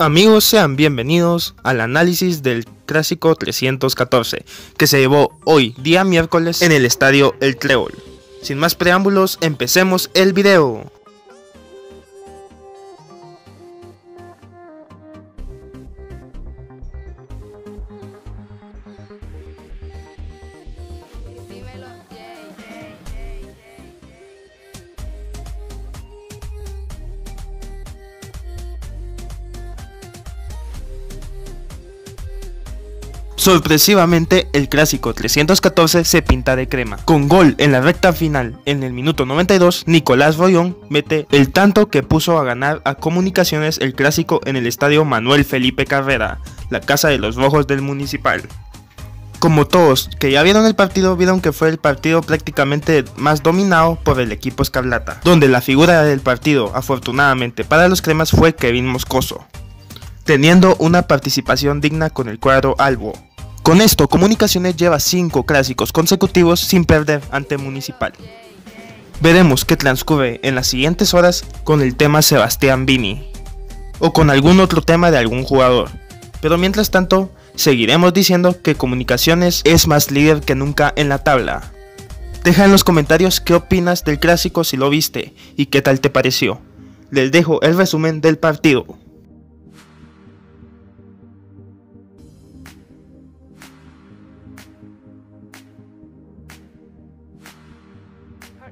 Amigos, sean bienvenidos al análisis del Clásico 314, que se llevó hoy, día miércoles, en el estadio El Trébol. Sin más preámbulos, empecemos el video. Sorpresivamente, el clásico 314 se pinta de crema. Con gol en la recta final, en el minuto 92, Nicolás Rollón mete el tanto que puso a ganar a Comunicaciones el clásico en el estadio Manuel Felipe Carrera, la casa de los rojos del municipal. Como todos que ya vieron el partido, vieron que fue el partido prácticamente más dominado por el equipo Escarlata, donde la figura del partido, afortunadamente para los cremas, fue Kevin Moscoso, teniendo una participación digna con el cuadro albo, con esto, Comunicaciones lleva 5 clásicos consecutivos sin perder ante Municipal. Veremos qué transcurre en las siguientes horas con el tema Sebastián Vini, o con algún otro tema de algún jugador. Pero mientras tanto, seguiremos diciendo que Comunicaciones es más líder que nunca en la tabla. Deja en los comentarios qué opinas del clásico si lo viste y qué tal te pareció. Les dejo el resumen del partido.